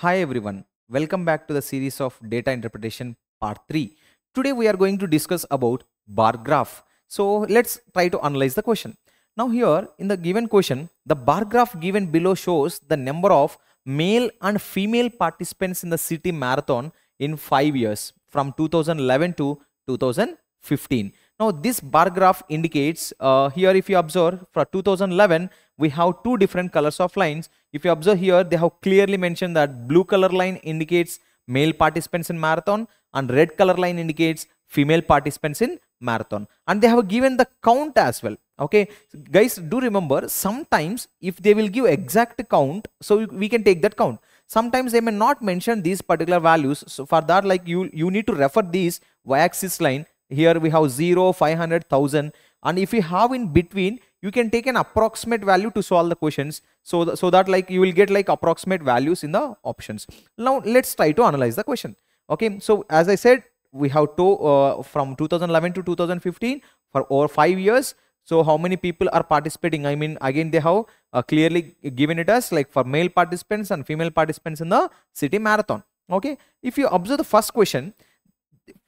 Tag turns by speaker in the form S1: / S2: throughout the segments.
S1: Hi everyone, welcome back to the series of data interpretation part 3. Today we are going to discuss about bar graph. So let's try to analyze the question. Now here in the given question, the bar graph given below shows the number of male and female participants in the city marathon in 5 years from 2011 to 2015. Now this bar graph indicates uh, here if you observe for 2011 we have two different colors of lines. If you observe here they have clearly mentioned that blue color line indicates male participants in marathon and red color line indicates female participants in marathon. And they have given the count as well okay? Guys do remember sometimes if they will give exact count so we can take that count. Sometimes they may not mention these particular values. So for that like you you need to refer these y-axis line here we have 0 500 1000 and if you have in between you can take an approximate value to solve the questions. So th so that like you will get like approximate values in the options. Now let's try to analyze the question. Okay so as i said we have to uh, from 2011 to 2015 for over 5 years. So how many people are participating? I mean again they have uh, clearly given it as like for male participants and female participants in the city marathon. Okay if you observe the first question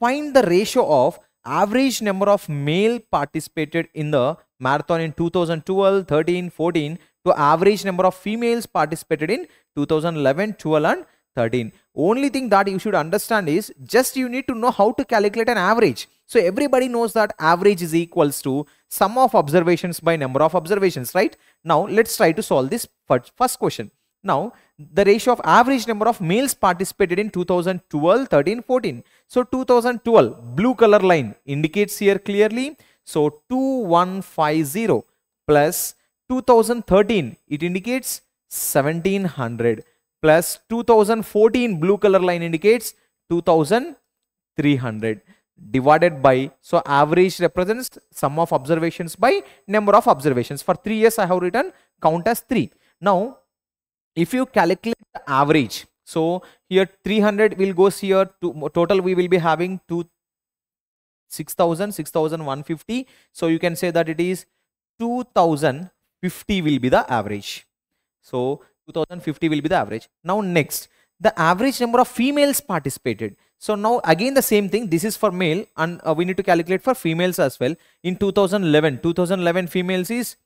S1: find the ratio of average number of male participated in the marathon in 2012 13 14 to average number of females participated in 2011 12 and 13 only thing that you should understand is just you need to know how to calculate an average. So everybody knows that average is equals to sum of observations by number of observations right? Now let's try to solve this first question now, the ratio of average number of males participated in 2012, 13, 14. So, 2012 blue color line indicates here clearly. So, 2150 plus 2013 it indicates 1700 plus 2014 blue color line indicates 2300 divided by so average represents sum of observations by number of observations for 3 years I have written count as 3 now if you calculate the average so here 300 will goes here to total we will be having to 6000 6150 so you can say that it is 2050 will be the average. So 2050 will be the average. Now next the average number of females participated. So now again the same thing this is for male and uh, we need to calculate for females as well. In 2011 2011 females is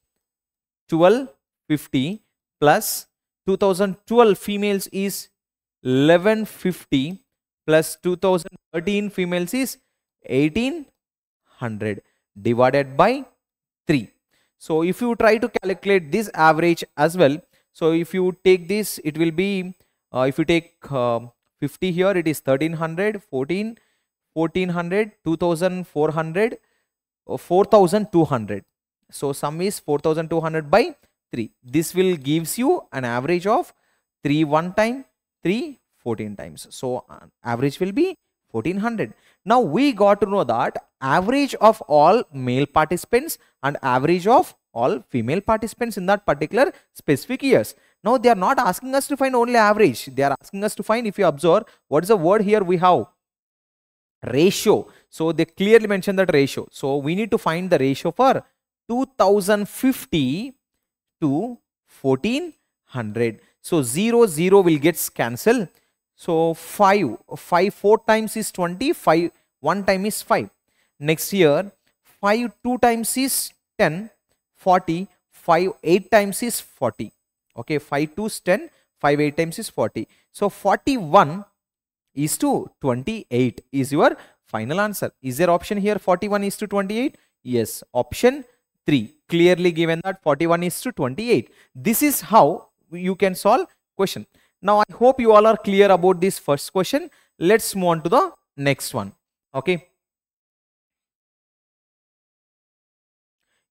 S1: 1250 plus 2012 females is 1150 plus 2013 females is 1800 divided by 3 so if you try to calculate this average as well so if you take this it will be uh, if you take uh, 50 here it is 1300 14 1400 2400 uh, 4200 so sum is 4200 by 3 this will gives you an average of 3 one time 3 14 times. So uh, average will be 1400 now we got to know that average of all male participants and average of all female participants in that particular specific years. Now they are not asking us to find only average. They are asking us to find if you observe what is the word here we have? Ratio. So they clearly mention that ratio. So we need to find the ratio for 2050 to 1400 so 0 0 will get cancelled so 5 5 4 times is 20 5 1 time is 5 next year 5 2 times is 10 40 5 8 times is 40 okay 5 2 is 10 5 8 times is 40 so 41 is to 28 is your final answer. Is there option here 41 is to 28 yes option 3 clearly given that 41 is to 28 this is how you can solve question. Now i hope you all are clear about this first question. Let's move on to the next one. Okay.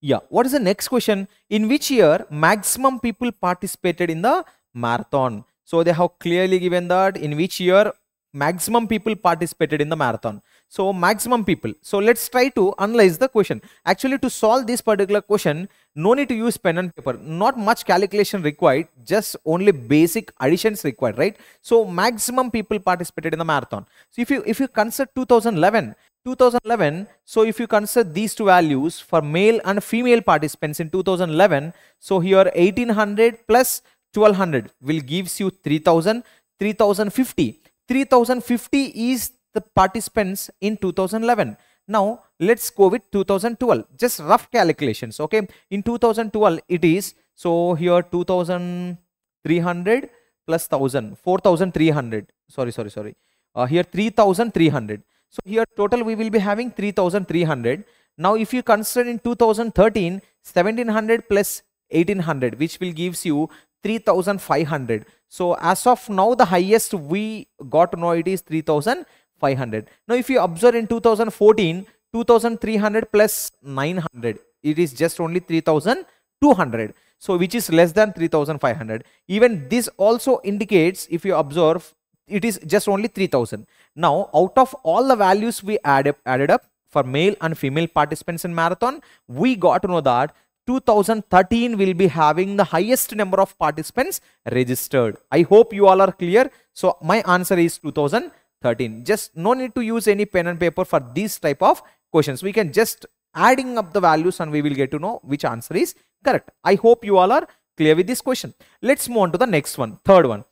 S1: Yeah what is the next question? In which year maximum people participated in the marathon? So they have clearly given that in which year maximum people participated in the marathon. So maximum people. So let's try to analyze the question. Actually to solve this particular question no need to use pen and paper. Not much calculation required just only basic additions required right? So maximum people participated in the marathon. So if you if you consider 2011 2011 so if you consider these two values for male and female participants in 2011 so here 1800 plus 1200 will gives you 3000 3050 3050 is the participants in 2011 now let's go with 2012 just rough calculations okay? In 2012 it is so here 2300 plus 1000 4300 sorry sorry sorry. Uh, here 3300 so here total we will be having 3300 now if you consider in 2013 1700 plus 1800 which will gives you 3500 so as of now the highest we got to know it is 3500 now if you observe in 2014 2300 plus 900 it is just only 3200 so which is less than 3500 even this also indicates if you observe it is just only 3000 now out of all the values we added added up for male and female participants in marathon we got to know that 2013 will be having the highest number of participants registered. I hope you all are clear. So my answer is 2013. Just no need to use any pen and paper for these type of questions. We can just adding up the values and we will get to know which answer is correct. I hope you all are clear with this question. Let's move on to the next one, third one.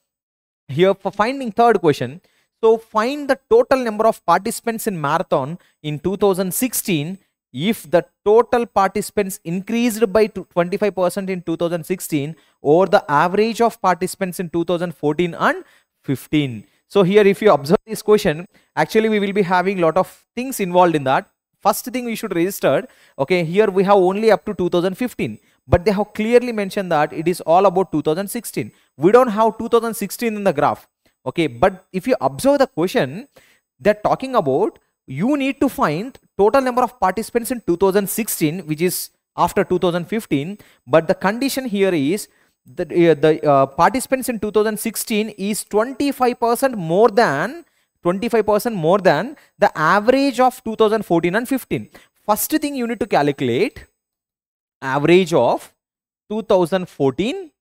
S1: Here for finding third question. So find the total number of participants in marathon in 2016 if the total participants increased by 25% in 2016 over the average of participants in 2014 and 15 so here if you observe this question actually we will be having lot of things involved in that. First thing we should register okay here we have only up to 2015 but they have clearly mentioned that it is all about 2016 we don't have 2016 in the graph okay but if you observe the question they're talking about you need to find total number of participants in 2016 which is after 2015 but the condition here is that uh, the uh, participants in 2016 is 25% more than 25% more than the average of 2014 and 15 first thing you need to calculate average of 2014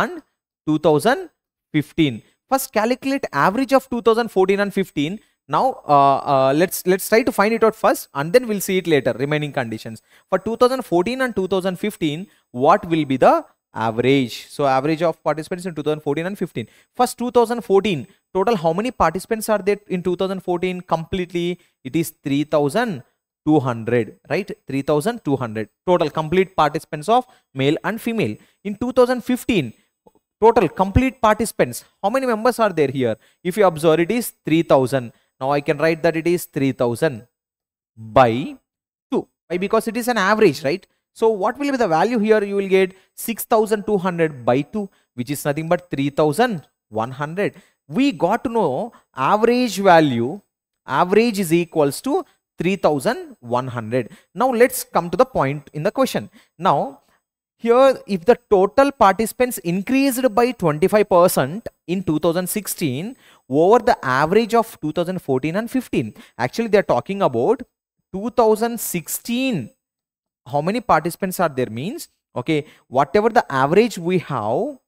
S1: and 2015 first calculate average of 2014 and 15 now uh, uh, let's let's try to find it out first and then we'll see it later remaining conditions. For 2014 and 2015 what will be the average? So average of participants in 2014 and 15 first 2014 total how many participants are there in 2014 completely it is 3200 right? 3200 total complete participants of male and female. In 2015 total complete participants how many members are there here? If you observe it is 3000 now I can write that it is 3000 by 2. Why? Because it is an average, right? So what will be the value here? You will get 6200 by 2 which is nothing but 3100. We got to know average value. Average is equals to 3100. Now let's come to the point in the question. Now here, if the total participants increased by 25% in 2016 over the average of 2014 and 15, actually they are talking about 2016. How many participants are there means, okay, whatever the average we have,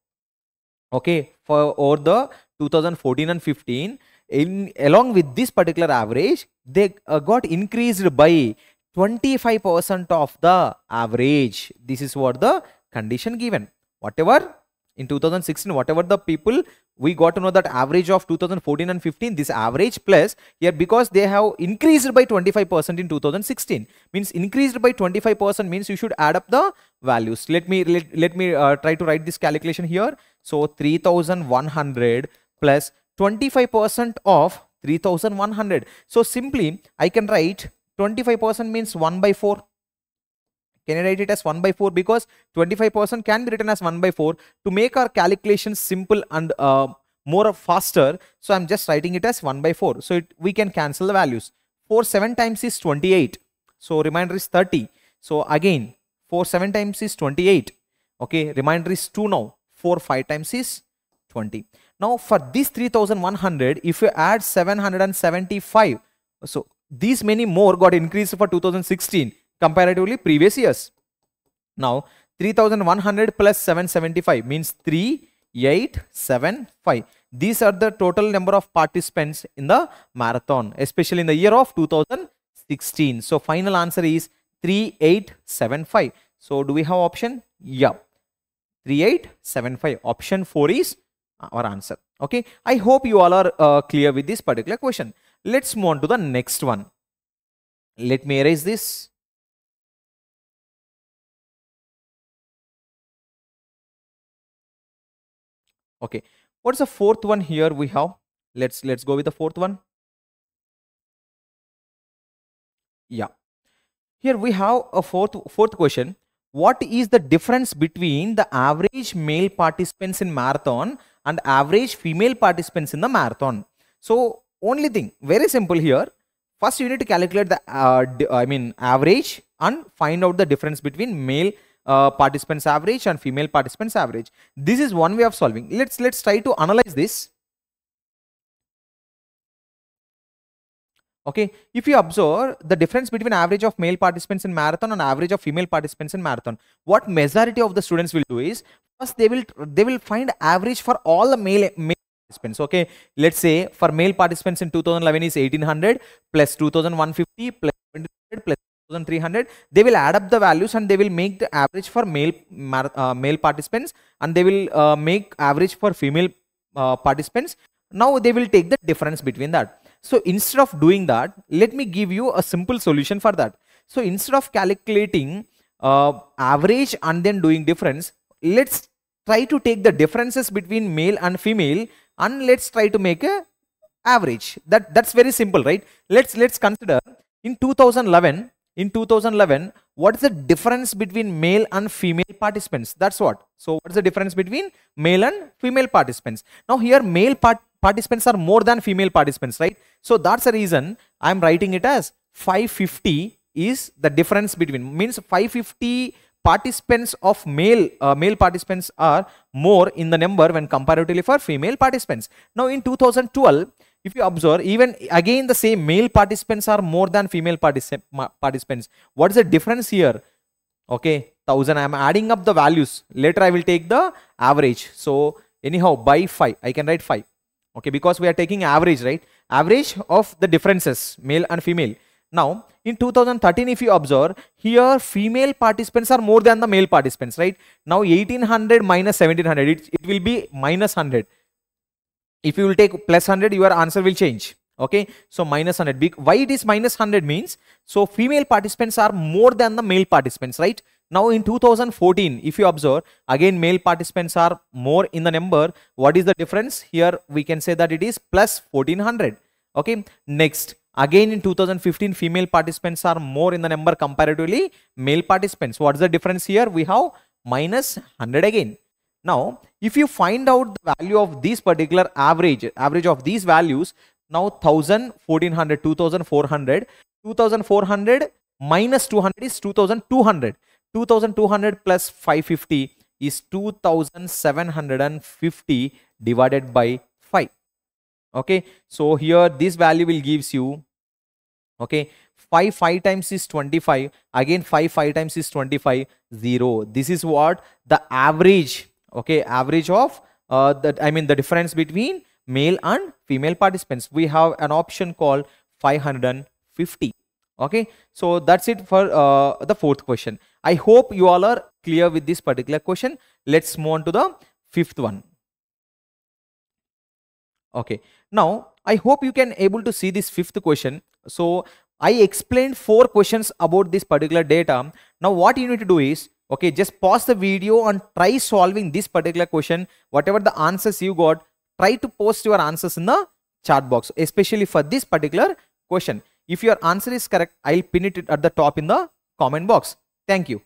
S1: okay, for over the 2014 and 15, in along with this particular average, they uh, got increased by 25% of the average. This is what the condition given. Whatever in 2016, whatever the people, we got to know that average of 2014 and 15, this average plus here because they have increased by 25% in 2016 means increased by 25% means you should add up the values. Let me, let, let me uh, try to write this calculation here. So 3100 plus 25% of 3100. So simply I can write 25% means 1 by 4. Can I write it as 1 by 4? Because 25% can be written as 1 by 4 to make our calculations simple and uh, more faster. So I'm just writing it as 1 by 4. So it, we can cancel the values. 4 7 times is 28. So remainder is 30. So again 4 7 times is 28. Okay, remainder is 2 now. 4 5 times is 20. Now for this 3100, if you add 775, so these many more got increased for 2016 comparatively previous years. Now 3100 plus 775 means 3875. These are the total number of participants in the marathon, especially in the year of 2016. So final answer is 3875. So do we have option? Yeah. 3875. Option 4 is our answer okay i hope you all are uh, clear with this particular question let's move on to the next one let me erase this okay. What's the fourth one here we have? Let's let's go with the fourth one. Yeah. Here we have a fourth fourth question. What is the difference between the average male participants in marathon and average female participants in the marathon? So only thing very simple here. First you need to calculate the uh, i mean average and find out the difference between male uh, participants average and female participants average. This is one way of solving. Let's let's try to analyze this. Okay if you observe the difference between average of male participants in marathon and average of female participants in marathon what majority of the students will do is first they will they will find average for all the male, male participants. Okay let's say for male participants in 2011 is 1800 plus 2150 plus 2300 they will add up the values and they will make the average for male uh, male participants and they will uh, make average for female uh, participants now they will take the difference between that so instead of doing that, let me give you a simple solution for that. So instead of calculating uh, average and then doing difference, let's try to take the differences between male and female and let's try to make a average. That That's very simple, right? Let's, let's consider in 2011, in 2011, what is the difference between male and female participants? That's what. So what is the difference between male and female participants? Now here male part participants are more than female participants, right? So that's the reason I'm writing it as 550 is the difference between means 550 participants of male uh, male participants are more in the number when comparatively for female participants. Now in 2012 if you observe even again the same male participants are more than female particip participants. What is the difference here? Okay, 1000 I am adding up the values. Later I will take the average. So anyhow by 5 I can write 5 okay because we are taking average right average of the differences male and female now in 2013 if you observe here female participants are more than the male participants right now 1800 minus 1700 it, it will be minus 100 if you will take plus 100 your answer will change okay so minus 100 why it is minus 100 means so female participants are more than the male participants right now in 2014, if you observe, again male participants are more in the number. What is the difference? Here we can say that it is plus 1400. Okay. Next, again in 2015, female participants are more in the number comparatively male participants. What is the difference here? We have minus 100 again. Now, if you find out the value of this particular average, average of these values, now 1000, 1400, 2400, 2400 minus 200 is 2200. 2200 plus 550 is 2750 divided by 5 okay? So here this value will gives you okay 5 5 times is 25 again 5 5 times is 25 0 this is what the average okay average of uh, that i mean the difference between male and female participants. We have an option called 550 okay so that's it for uh, the fourth question. I hope you all are clear with this particular question. Let's move on to the fifth one. Okay now i hope you can able to see this fifth question. So i explained four questions about this particular data. Now what you need to do is okay just pause the video and try solving this particular question whatever the answers you got try to post your answers in the chat box especially for this particular question if your answer is correct, I'll pin it at the top in the comment box. Thank you.